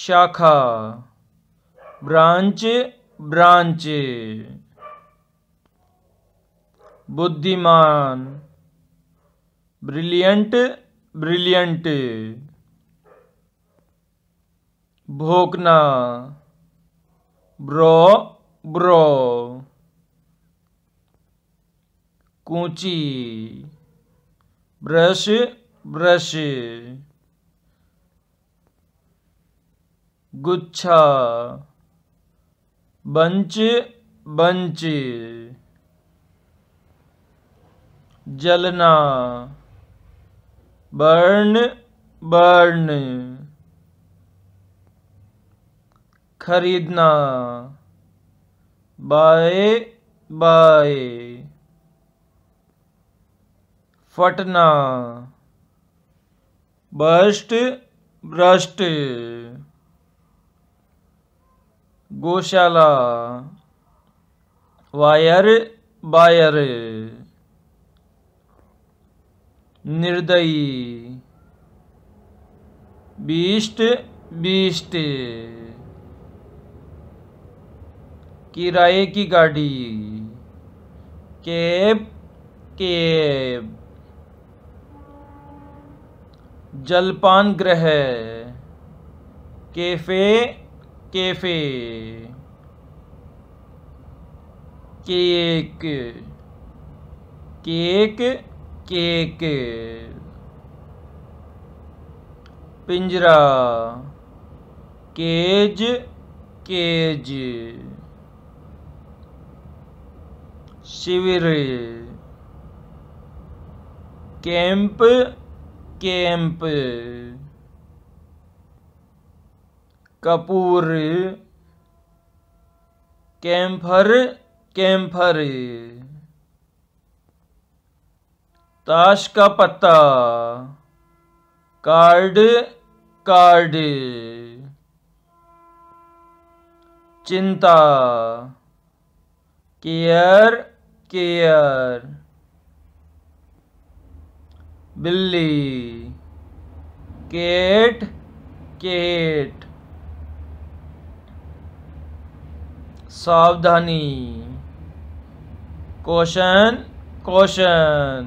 शाखा branch branch बुद्धिमान brilliant brilliant भोकना ब्रो ब्रो कूची ब्रश ब्रश। गुच्छा। Bunch bunch. जलना। Burn burn. खरीदना। Buy buy फटना। Bust burst. गौशाला। Byre byre. निर्दयी। बीस्ट बीस्ट किराए की गाड़ी। Cab cab. जलपान ग्रह। Cafe cafe cake cake cake पिंजरा केज केज शिविर कैंप कैंप कपूर कैम्फर कैम्फर ताश का पत्ता कार्ड कार्ड। चिंता केयर केयर। बिल्ली केट केट। सावधानी। Caution caution.